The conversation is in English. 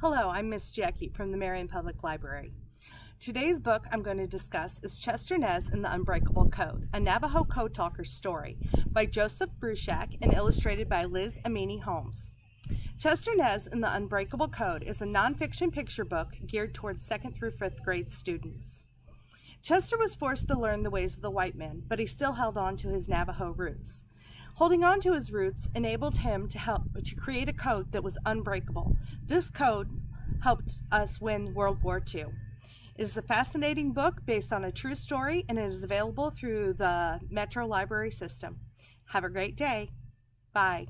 Hello, I'm Miss Jackie from the Marion Public Library. Today's book I'm going to discuss is Chester Nez and the Unbreakable Code, a Navajo Code Talker story by Joseph Bruchac and illustrated by Liz Amini Holmes. Chester Nez and the Unbreakable Code is a nonfiction picture book geared towards second through fifth grade students. Chester was forced to learn the ways of the white men, but he still held on to his Navajo roots. Holding on to his roots enabled him to help to create a code that was unbreakable. This code helped us win World War II. It is a fascinating book based on a true story and it is available through the Metro Library System. Have a great day. Bye.